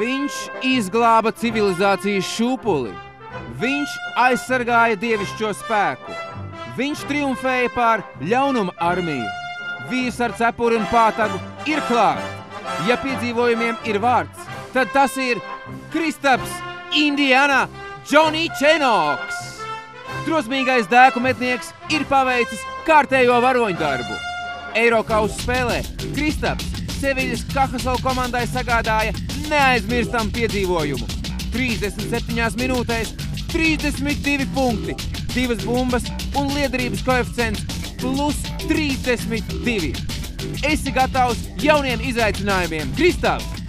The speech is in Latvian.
Viņš izglāba civilizācijas šūpuli. Viņš aizsargāja dievišķo spēku. Viņš triumfēja pār ļaunuma armiju. Vīrs ar cepuri un pātagu ir klāts. Ja piedzīvojumiem ir vārds, tad tas ir Kristaps, Indiana, Johnny Čenoks. Drosmīgais dēku metnieks ir paveicis kārtējo varoņdarbu. Eiropas spēlē Kristaps Seviļas Kahasovas komandai sagādāja neaizmirstamu piedzīvojumu. 37 minūtēs 32 punkti, 2 bumbas un liederības koeficients plus 32. Esi gatavs jauniem izaicinājumiem, Kristaps!